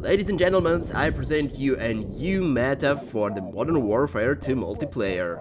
Ladies and gentlemen, I present you a new meta for the Modern Warfare 2 multiplayer.